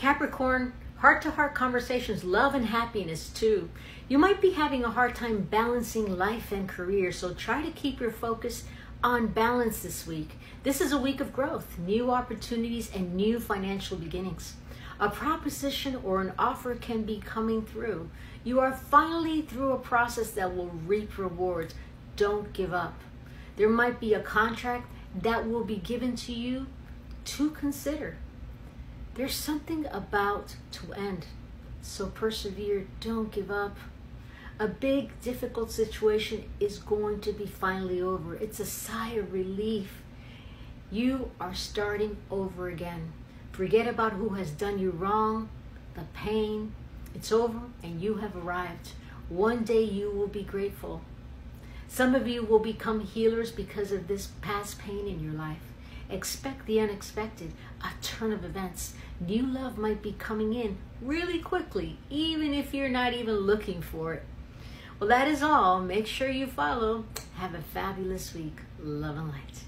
Capricorn, heart to heart conversations, love and happiness too. You might be having a hard time balancing life and career, so try to keep your focus on balance this week. This is a week of growth, new opportunities, and new financial beginnings. A proposition or an offer can be coming through. You are finally through a process that will reap rewards. Don't give up. There might be a contract that will be given to you to consider. There's something about to end. So persevere, don't give up. A big, difficult situation is going to be finally over. It's a sigh of relief. You are starting over again. Forget about who has done you wrong, the pain. It's over and you have arrived. One day you will be grateful. Some of you will become healers because of this past pain in your life. Expect the unexpected, a turn of events. New love might be coming in really quickly, even if you're not even looking for it. Well, that is all. Make sure you follow. Have a fabulous week. Love and light.